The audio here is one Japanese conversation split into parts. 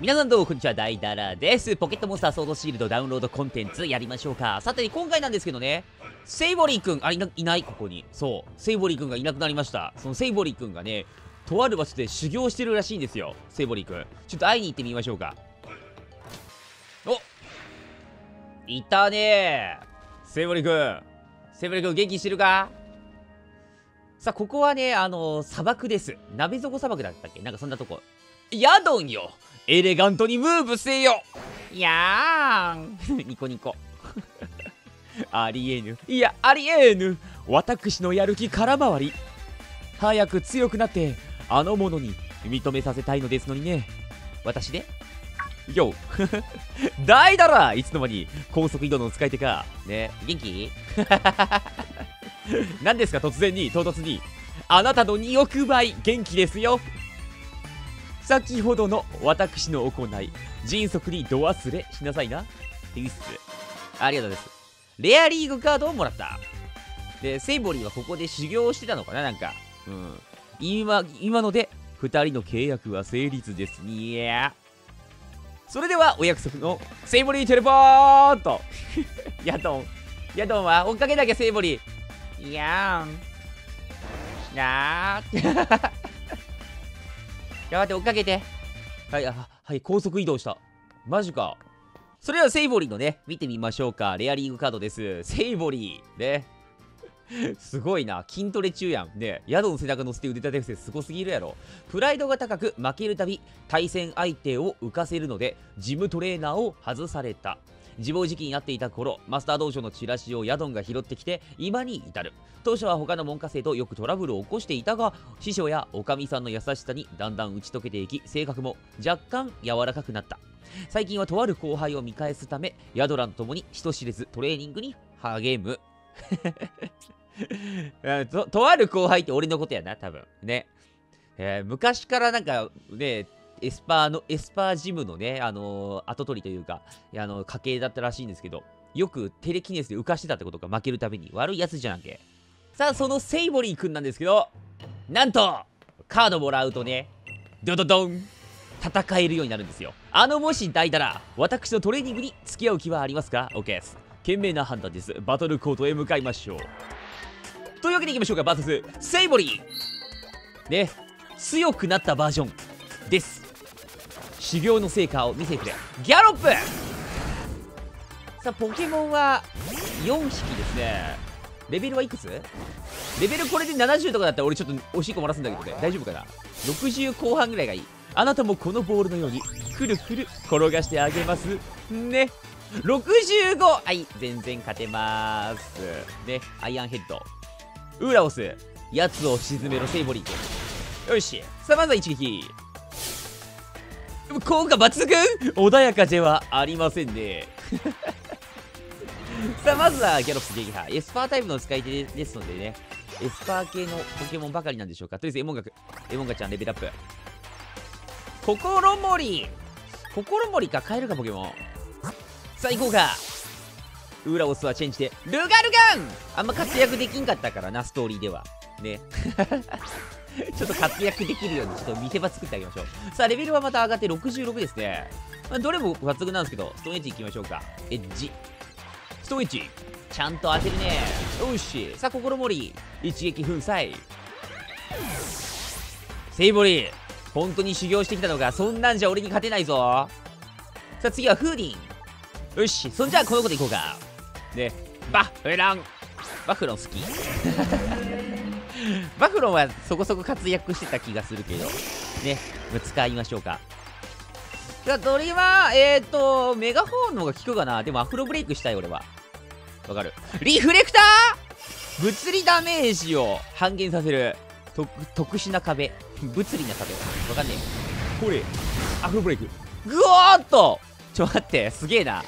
皆さんどうもこんにちは、ダイダラです。ポケットモンスターソードシールドダウンロードコンテンツやりましょうか。さて、今回なんですけどね、セイボリーくん、あ、いな、いない、ここに。そう、セイボリーくんがいなくなりました。そのセイボリーくんがね、とある場所で修行してるらしいんですよ。セイボリーくん。ちょっと会いに行ってみましょうか。おいたねセイボリーくん。セイボリーくん、元気してるか？さあ、ここはね、あのー、砂漠です。鍋底砂漠だったっけ？なんかそんなとこ。ヤドンよエレガントにムーブせよ。やーん。ニコニコ。ありえぬ。いやありえぬ。私のやる気空回り。早く強くなってあの者に認めさせたいのですのにね。私でよ。大だらいつの間に。高速移動の使い手か。ね。元気？何ですか突然に唐突に。あなたの2億倍元気ですよ先ほどの私の行い、迅速に度忘れしなさいな。っていうっす。ありがとうございます。レアリーグカードをもらった。で、セイボリーはここで修行してたのかななんか。うん。今、今ので、2人の契約は成立です。いや。それでは、お約束のセイボリーテレポートヤドン。ヤドンは追っかけなきゃセイボリー。いやーん。なー。頑張って追っかけて。はい、あ、はい、高速移動した。マジか。それではセイボリーのね、見てみましょうか。レアリーグカードです。セイボリー。ね。すごいな。筋トレ中やん。ね。宿の背中乗せて腕立て伏せすごすぎるやろ。プライドが高く負けるたび対戦相手を浮かせるので、ジムトレーナーを外された。自暴自棄になっていた頃、マスター道場のチラシをヤドンが拾ってきて、今に至る。当初は他の門下生とよくトラブルを起こしていたが、師匠やおかみさんの優しさにだんだん打ち解けていき、性格も若干柔らかくなった。最近はとある後輩を見返すため、ヤドランと共に人知れずトレーニングに励む。ととある後輩って俺のことやな、多分。ね。えー、昔からなんかね、エスパーの、エスパージムのね、あのー、後取りというか、あのー、家系だったらしいんですけど、よくテレキネスで浮かしてたってことか負けるために悪いやつじゃなけ。さあ、そのセイボリーくんなんですけど、なんと、カードもらうとね、ドドドン戦えるようになるんですよ。あのもし抱いたら、私のトレーニングに付き合う気はありますか ?OK です。賢明な判断です。バトルコートへ向かいましょう。というわけでいきましょうか、バトス、セイボリーね、強くなったバージョンです。修行の成果を見せてくれ。ギャロップ！さあポケモンは4匹ですね。レベルはいくつ？レベルこれで70とかだったら俺ちょっとおしっこ漏らすんだけどね。大丈夫かな？60後半ぐらいがいい。あなたもこのボールのようにくるくる転がしてあげますね。65はい全然勝てます。ねアイアンヘッド。ウーラオスやつを沈めろセイボリーよしさあまずは一撃。効果抜群穏やかではありませんね。さあまずはギャロップ撃破。エスパータイプの使い手ですのでね。エスパー系のポケモンばかりなんでしょうか。とりあえずエモンガエモンガちゃんレベルアップ。心盛り。心盛りか変えるかポケモン。さあ行こうか。ウーラオスはチェンジで。ルガルガン。あんま活躍できんかったからなストーリーでは。ね。ちょっと活躍できるようにちょっと見せ場作ってあげましょう。さあ、レベルはまた上がって66ですね。まあ、どれも抜群なんですけど、ストーンエッジいきましょうか。エッジ。ストーンエッジ。ちゃんと当てるね。よし。さあ、心盛り。一撃粉砕。セイボリー。本当に修行してきたのか。そんなんじゃ俺に勝てないぞ。さあ、次はフーディン。よし。そんじゃあ、この子でいこうか。ね。バッフラン。バッフロン好き バフロンはそこそこ活躍してた気がするけど、ね、使いましょうか。じゃあ、鳥は、えっ、ー、と、メガホーンの方が効くかな？でもアフロブレイクしたい、俺は。わかる。リフレクター物理ダメージを半減させる。特殊な壁。物理な壁。わかんねえ。これ、アフロブレイク。ぐわーっとちょ、待って、すげえな。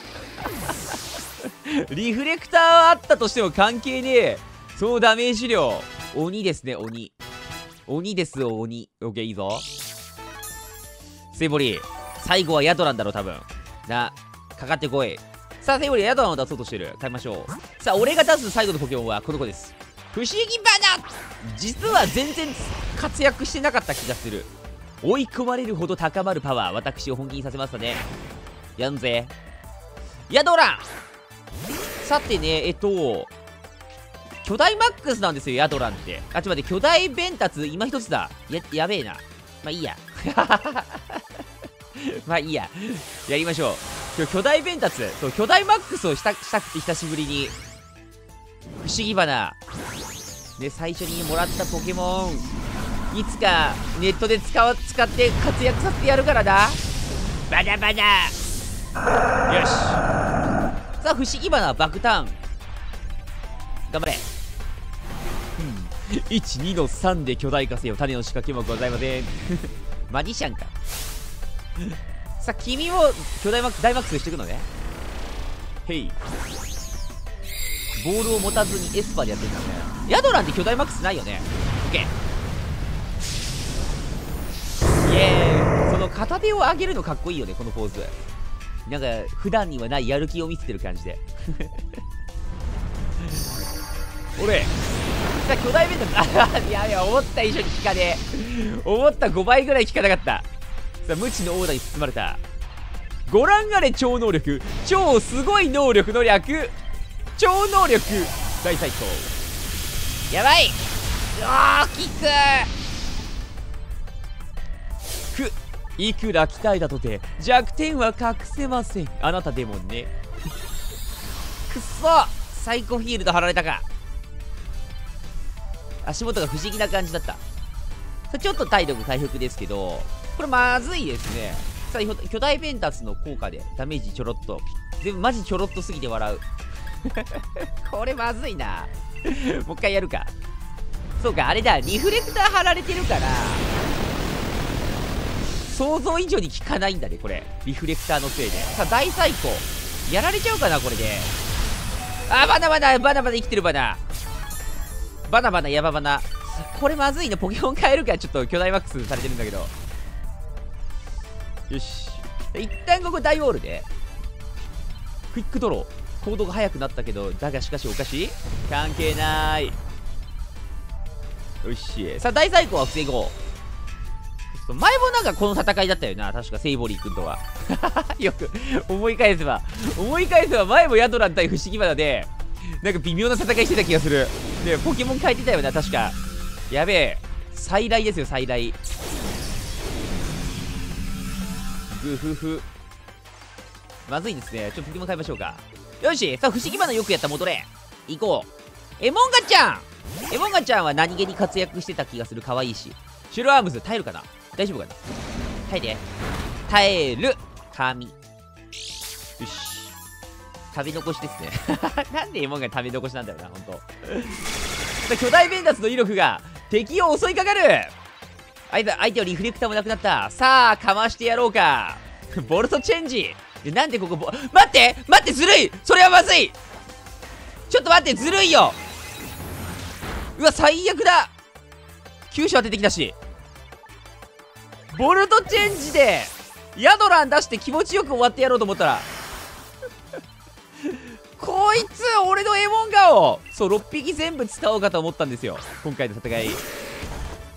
リフレクターはあったとしても関係ねえ。そのダメージ量。鬼ですね、鬼。鬼ですよ、鬼。オッケー、いいぞ。セイボリー。最後はヤドランだろ、多分。な、かかってこい。さあ、セイボリー、ヤドランを出そうとしてる。変えましょう。さあ、俺が出す最後のポケモンはこの子です。不思議花実は全然活躍してなかった気がする。追い込まれるほど高まるパワー私を本気にさせますねやんぜヤドランさてねえっと巨大マックスなんですよヤドランって。あちょっと待って巨大弁達今一つだ。ややべえな。まあいいや。まあいいや。やりましょう。今日巨大弁達そう巨大マックスをしたしたくて久しぶりに。不思議花で最初にもらったポケモン。いつかネットで使わ使って活躍させてやるからな。バナバナ。よし。さあ不思議花爆弾頑張れ。12の3で巨大化せよ。種の仕掛けもございません。マジシャンか。さあ君も巨大マックス大マックスしていくのね。へいボールを持たずにエスパーでやってるんだね。ヤドランって巨大マックスないよね。オッケーイエーイ。その片手を上げるのかっこいいよねこのポーズ。なんか普段にはないやる気を見せてる感じで。俺。巨大ベントあいやいや思った以上に効かねえ。思った5倍ぐらい効かなかった。さあ無知のオーダーに包まれた。ご覧あれ超能力。超すごい能力の略。超能力。大最高。やばい。うわーキックくいくら鍛えたとて弱点は隠せません。あなたでもね。くっそサイコフィールド貼られたか。足元が不思議な感じだった。さちょっと体力回復ですけどこれまずいですね。さあ巨大ペンタスの効果でダメージちょろっと。全部マジちょろっとすぎて笑う。これまずいな。もう一回やるか。そうかあれだ。リフレクター貼られてるから。想像以上に効かないんだねこれ。リフレクターのせいで。さあ大最高やられちゃうかなこれで。あバナバナバナバナ生きてるバナ。バナバナヤババナ。これまずいね。ポケモン変えるからちょっと巨大マックスされてるんだけど。よし。一旦ここ大ウォールで。クイックドロー。行動が速くなったけどだがしかしおかしい。関係ない。よし。さあ大最高は防ごう。前もなんかこの戦いだったよな。確かセイボリー君とは。よく思い返せば。思い返せば前もヤドラン対不思議花で。なんか微妙な戦いしてた気がする。でポケモン変えてたよな確か。やべえ。再来ですよ再来。グフフまずいですね。ちょっとポケモン変えましょうか。よしさあ不思議花よくやった戻れ。行こう。エモンガちゃん。エモンガちゃんは何気に活躍してた気がする。可愛いし。シュルアームズ耐えるかな？大丈夫かな？耐えて。耐える。紙よし。食べ残しですね。なんでエモンが食べ残しなんだろうなほんと巨大ベンダスの威力が敵を襲いかかる。相手相手はリフレクターもなくなった。さあかましてやろうか。ボルトチェンジ。でなんでここボ待って待ってずるい。それはまずい。ちょっと待ってずるいよ。うわ最悪だ。急所当ててきたし。ボルトチェンジでヤドラン出して気持ちよく終わってやろうと思ったらこいつ俺のエモンガをそう6匹全部使おうかと思ったんですよ。今回の戦い。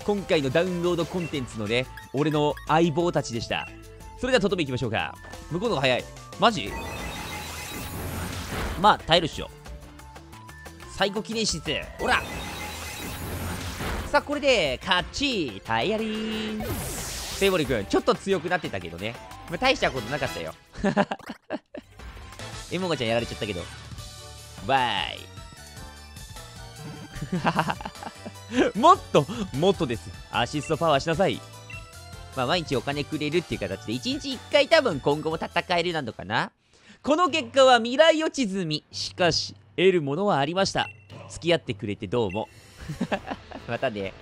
今回のダウンロードコンテンツのね俺の相棒たちでした。それではとどめいきましょうか。向こうの方が早い。マジ？まあ耐えるっしょ。最後記念室。ほら。さあこれで勝ち。タイヤリーセイボリ君ちょっと強くなってたけどね、まあ、大したことなかったよ。エモガちゃんやられちゃったけど。バイ。もっともっとです。アシストパワーしなさい。まあ毎日お金くれるっていう形で1日1回多分今後も戦えるなのかな。この結果は未来予知済み。しかし得るものはありました。付き合ってくれてどうも。またね。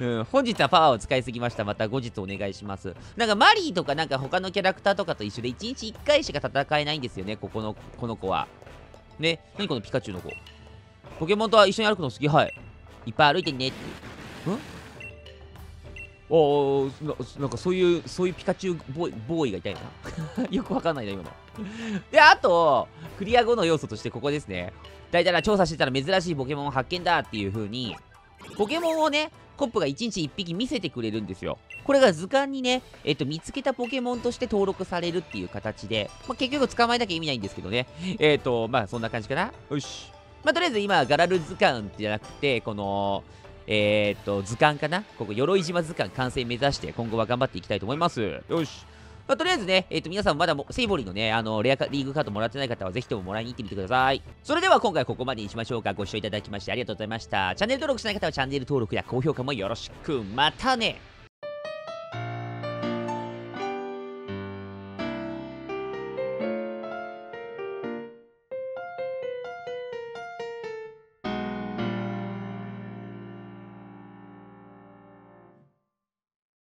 うん、本日はパワーを使いすぎました。また後日お願いします。なんかマリーとかなんか他のキャラクターとかと一緒で1日1回しか戦えないんですよね、ここの、この子は。ね、何このピカチュウの子。ポケモンとは一緒に歩くの好き？はい。いっぱい歩いてねって。ん？おーなんかそういう、そういうピカチュウボーイがいたいな。よくわかんないな、今の。で、あと、クリア後の要素としてここですね。だいたい調査してたら珍しいポケモンを発見だっていう風に、ポケモンをね、コップが1日1匹見せてくれるんですよ。これが図鑑にね、えっと、見つけたポケモンとして登録されるっていう形で、まあ、結局捕まえなきゃ意味ないんですけどね。えっと、まあ、そんな感じかな。よし。まあ、とりあえず今、ガラル図鑑じゃなくて、この、えー、っと、図鑑かなここ、鎧島図鑑完成目指して、今後は頑張っていきたいと思います。よし。まあ、とりあえずね、えっ、ー、と、皆さんまだもセイボリーのね、あの、レアリーグカードもらってない方は、ぜひとももらいに行ってみてください。それでは今回ここまでにしましょうか。ご視聴いただきましてありがとうございました。チャンネル登録しない方はチャンネル登録や高評価もよろしく。またね